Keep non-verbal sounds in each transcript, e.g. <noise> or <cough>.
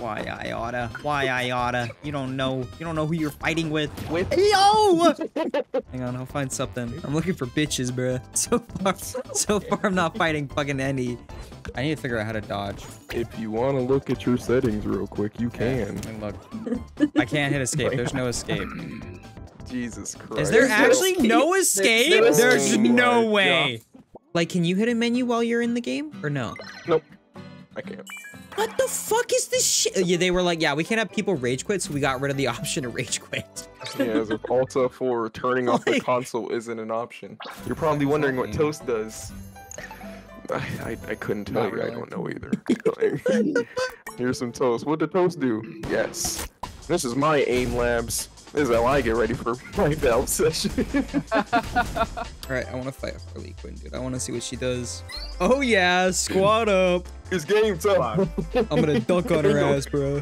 Why I oughta? Why I oughta? You don't know. You don't know who you're fighting with. With yo! <laughs> Hang on, I'll find something. I'm looking for bitches, bruh. <laughs> So far, so far, I'm not fighting fucking any. I need to figure out how to dodge. If you want to look at your settings real quick, you can. Let me look. <laughs> I can't hit escape. There's no escape. Jesus Christ. Is there actually no There's escape? Oh no There's no Oh my way. Like, can you hit a menu while you're in the game or no? Nope. I can't. What the fuck is this shit? Uh, yeah, they were like, yeah, we can't have people rage quit, so we got rid of the option to rage quit. Yeah, as if Alt F4 turning off the console isn't an option. You're probably wondering what Toast does. I, I, I couldn't tell Not you. I don't know either. <laughs> <laughs> Here's some toast. What did toast do? Yes. This is my aim labs. This is how I get ready for my valve session. <laughs> All right, I want to fight Harley Quinn, dude. I want to see what she does. Oh yeah, squat up. it's game time. I'm gonna dunk on her ass, bro.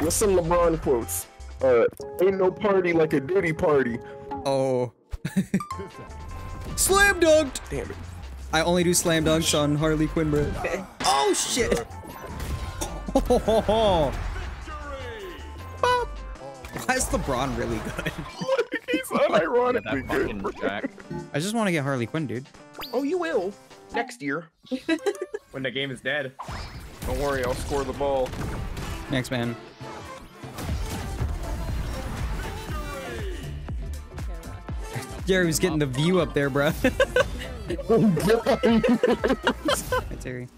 What's some LeBron quotes? Uh, ain't no party like a Diddy party. Oh. <laughs> slam dunked. Damn it. I only do slam dunks on Harley Quinn, bro. Oh shit. Oh. <laughs> Bop. Why is LeBron really good? <laughs> <laughs> He's unironically That good. Jack. I just want to get Harley Quinn, dude. Oh, you will. Next year. <laughs> When the game is dead. Don't worry, I'll score the ball. Next man. Jerry was getting the view up there, bro. Hi, Teri.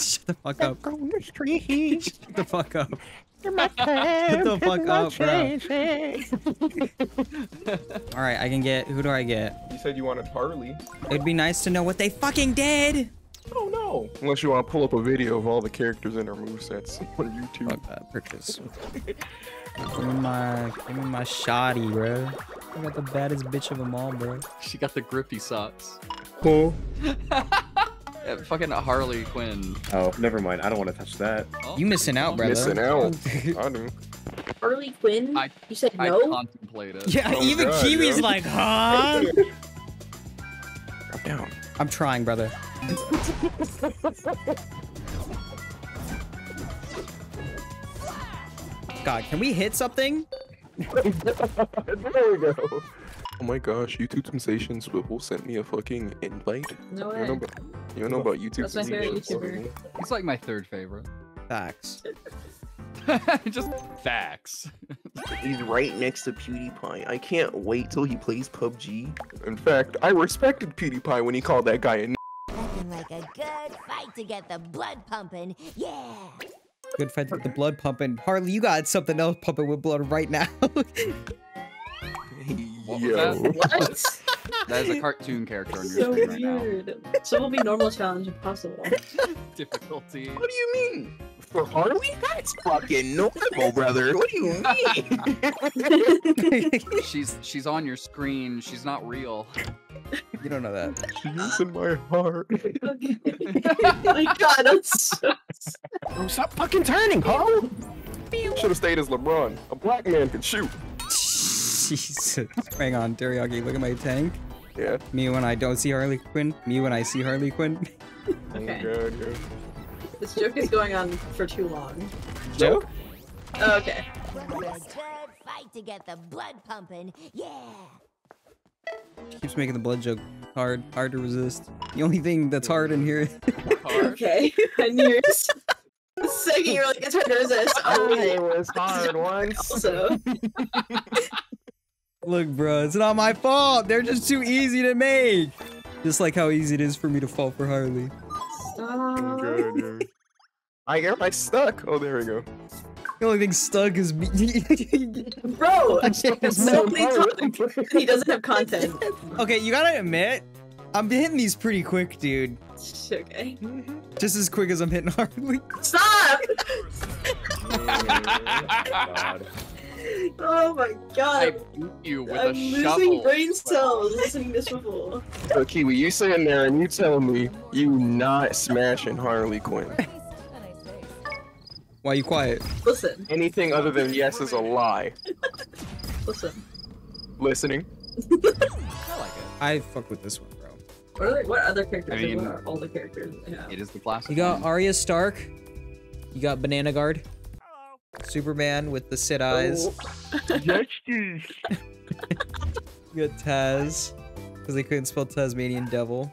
Shut the fuck up. Shut the fuck up. Shut <laughs> the fuck up, bro. <laughs> All right, I can get. Who do I get? You said you wanted Harley. It'd be nice to know what they fucking did. Oh no. Unless you want to pull up a video of all the characters in our movesets <laughs> on YouTube. Fuck that. Purchase. give me my. Give me my shoddy, bro. I got the baddest bitch of them all, bro. She got the grippy socks. Cool. Yeah, fucking Harley Quinn. Oh, never mind. I don't want to touch that. Oh, You missing out, brother. Missing out. <laughs> I do. Harley Quinn? I- you said I no? contemplated. Yeah, Oh even God, Kiwi's yeah. like, huh? <laughs> Calm down. I'm trying, brother. <laughs> God, can we hit something? there we go. Oh my gosh, YouTube Sensation Swivel sent me a fucking invite. No You way. know about, you know about YouTube That's my favorite Sensation YouTuber. He's like my third favorite. Facts. <laughs> Just facts. <laughs> He's right next to PewDiePie. I can't wait till he plays PUBG. In fact, I respected PewDiePie when he called that guy a n- Nothing like a good fight to get the blood pumping. Yeah. Good fight with the blood pumping. Harley, you got something else pumping with blood right now. <laughs> What was Yo. that? <laughs> What? That is a <laughs> cartoon character on your so screen right now. weird. So will be normal challenge impossible. <laughs> Difficulty. What do you mean? For Harley? That's fucking normal, brother. What do you mean? She's she's on your screen. She's not real. you don't know that. She's in my heart. okay. my god, I'm so Bro, stop fucking turning, ho! Should have stayed as LeBron. A black man can shoot. Jesus. Hang on, Teriyaki, look at my tank. Yeah. Me when I don't see Harley Quinn. Me when I see Harley Quinn. Okay. God. This joke is going on for too long. Joke? Oh, okay. A fight to get the blood pumping. Yeah. Keeps making the blood joke hard, hard to resist. The only thing that's hard in here. Okay. I knew you were the second you're like, it's hard to resist. Oh, it was hard once. also. <laughs> Look, bro, it's not my fault. They're just too easy to make. Just like how easy it is for me to fall for Harley. Oh Stop. god. I am I stuck. Oh, there we go. The only thing stuck is me. <laughs> Bro, There's nobody talk. He doesn't have content. okay, you gotta admit, I'm hitting these pretty quick, dude. Okay. Just as quick as I'm hitting Harley. Stop! <laughs> Oh, god. Oh my I god. beat you with I'm a losing brain cells listening to this before. So Kiwi, you sitting there and you telling me you not smashing Harley Quinn. Why are you quiet? Listen, Anything other than yes is a lie. listen. Listening. I like it. I fuck with this one, bro. What other, what other characters? I mean- are all the characters? Yeah. It is the classic. You got one. Arya Stark, You got Banana Guard. Superman with the sit oh. eyes. Justice. You got Taz. Because they couldn't spell Tasmanian Devil.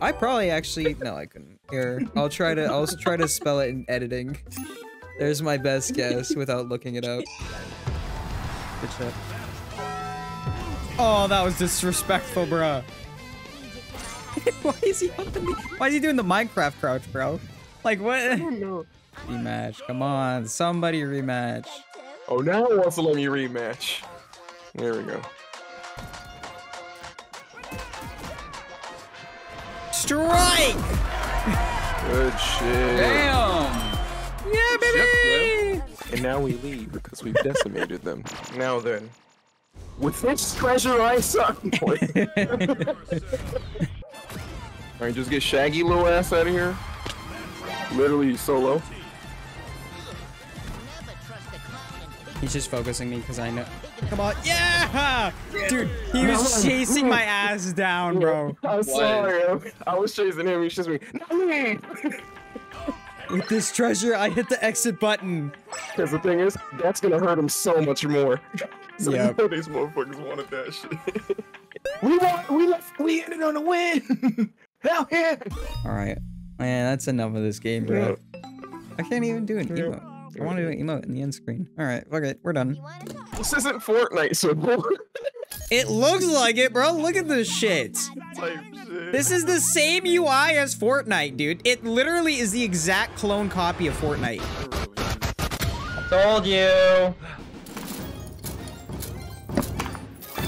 I probably actually no, I couldn't. Here, I'll try to I'll try to spell it in editing. There's my best guess without looking it up. Good shit. Oh, that was disrespectful, bruh. <laughs> Why is he up in the, Why is he doing the Minecraft crouch, bro? Like what? no. Rematch. Come on, somebody rematch. Oh, now it wants to let me rematch. There we go. Strike! Good shit. Damn. Yeah, baby! And now we leave because we've decimated them. Now then, with this treasure I suck. <laughs> <laughs> Alright, just get Shaggy little ass out of here. Literally solo. He's just focusing me because I know. <laughs> Come on, yeah! Dude, he was chasing my ass down, bro. I'm sorry. I was chasing him. He's just me. Not me. <laughs> With this treasure, I hit the exit button. Because the thing is, that's gonna hurt him so much more. <laughs> so Yep. you know these motherfuckers wanted that shit. we won. We left. We ended on a win. Hell yeah. All right, man, that's enough of this game, bro. I can't even do an Yeah. emote. I want to do an emote in the end screen. All right, fuck it, we're done. You wanna talk? This isn't Fortnite, so <laughs> It looks like it, bro. Look at this shit. shit. This is the same UI as Fortnite, dude. It literally is the exact clone copy of Fortnite. I told you.